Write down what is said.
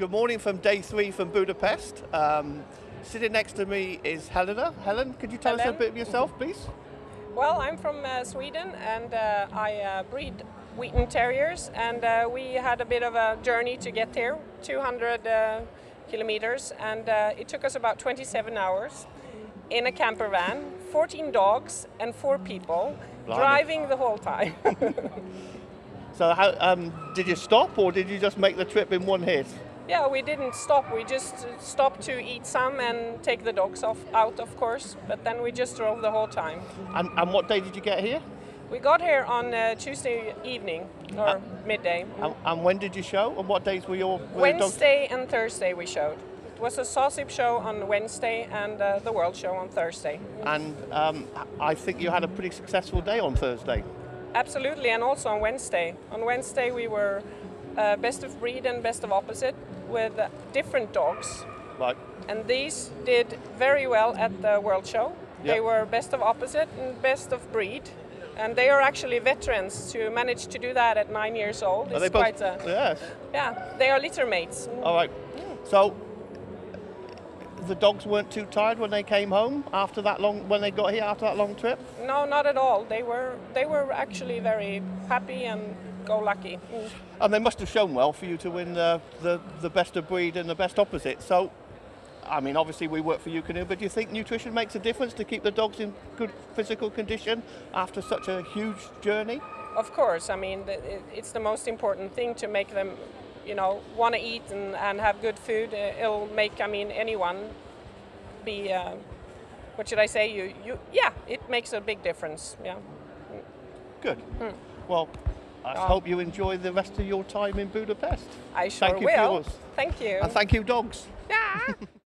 Good morning from day three from Budapest. Um, sitting next to me is Helena. Helen, could you tell us a bit of yourself, please? Well, I'm from uh, Sweden and uh, I uh, breed Wheaten Terriers, and uh, we had a bit of a journey to get here 200 uh, kilometers, and uh, it took us about 27 hours in a camper van, 14 dogs, and four people Blimey. driving the whole time. So, how, um, did you stop or did you just make the trip in one hit? Yeah, we didn't stop, we just uh, stopped to eat some and take the dogs off, out, of course, but then we just drove the whole time. And, and what day did you get here? We got here on uh, Tuesday evening or midday. And, and when did you show? And what days were your were? Wednesday and Thursday we showed. It was a sausage show on Wednesday and uh, the World Show on Thursday. And um, I think you had a pretty successful day on Thursday. Absolutely, and also on Wednesday. On Wednesday we were uh, best of breed and best of opposite with different dogs. Right. And these did very well at the World Show. They were best of opposite and best of breed. And they are actually veterans to manage to do that at nine years old. Are It's they both? quite a, Yes. yeah, they are litter mates. All right. So the dogs weren't too tired when they came home after that long when they got here after that long trip. No, not at all. They were they were actually very happy and go lucky. Mm. And they must have shown well for you to win the, the, the best of breed and the best opposite. So, I mean, obviously we work for Eukanuba, but do you think nutrition makes a difference to keep the dogs in good physical condition after such a huge journey? Of course, I mean it's the most important thing to make them, you know, want to eat and, and have good food. Uh, It'll make I mean anyone be. Uh, what should I say? You you yeah, it makes a big difference. Yeah. Good. Well, I Oh. hope you enjoy the rest of your time in Budapest. I sure Thank you will. for yours. Thank you. And thank you, dogs. yeah.